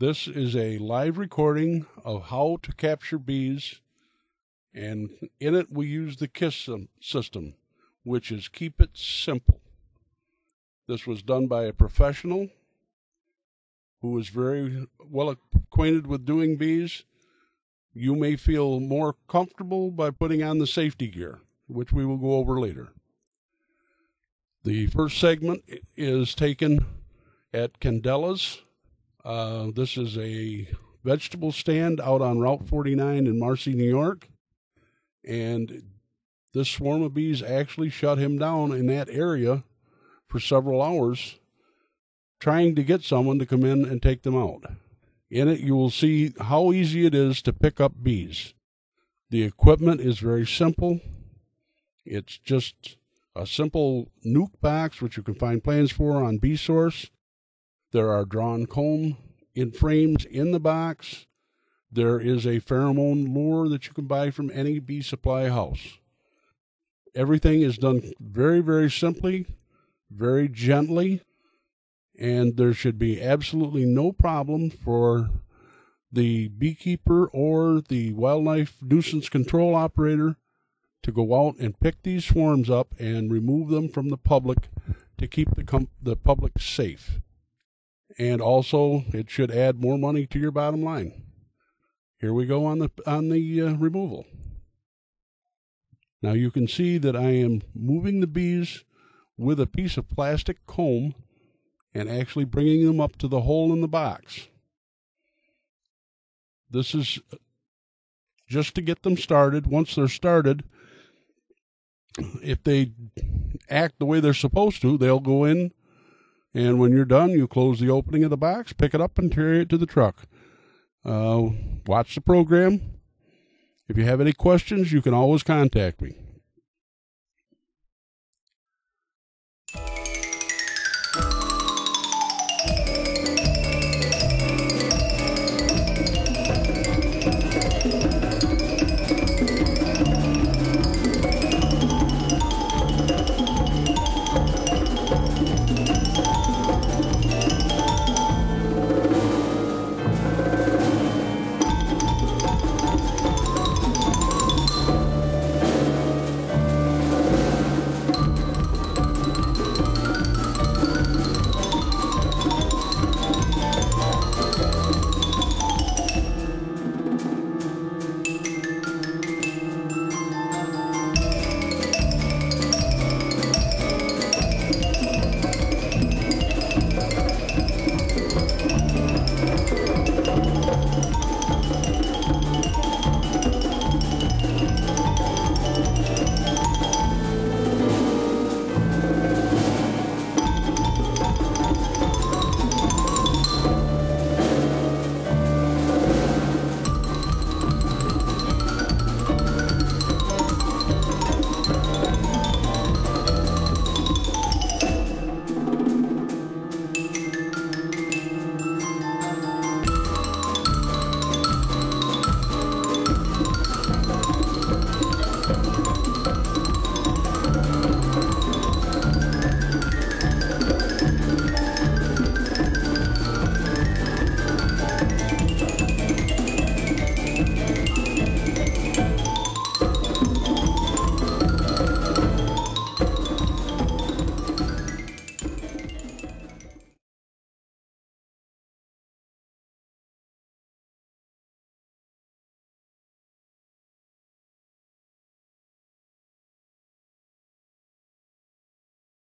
This is a live recording of how to capture bees, and in it we use the KISS system, which is keep it simple. This was done by a professional who is very well acquainted with doing bees. You may feel more comfortable by putting on the safety gear, which we will go over later. The first segment is taken at Candela's uh, this is a vegetable stand out on Route 49 in Marcy, New York. And this swarm of bees actually shut him down in that area for several hours, trying to get someone to come in and take them out. In it, you will see how easy it is to pick up bees. The equipment is very simple. It's just a simple nuc box, which you can find plans for on Beesource. There are drawn comb in frames in the box. There is a pheromone lure that you can buy from any bee supply house. Everything is done very, very simply, very gently, and there should be absolutely no problem for the beekeeper or the wildlife nuisance control operator to go out and pick these swarms up and remove them from the public to keep the, com- the public safe and also it should add more money to your bottom line. Here we go on the on the uh, removal. Now you can see that I am moving the bees with a piece of plastic comb and actually bringing them up to the hole in the box. This is just to get them started. Once they're started, if they act the way they're supposed to, they'll go in and when you're done, you close the opening of the box, pick it up, and carry it to the truck. Uh, watch the program. If you have any questions, you can always contact me.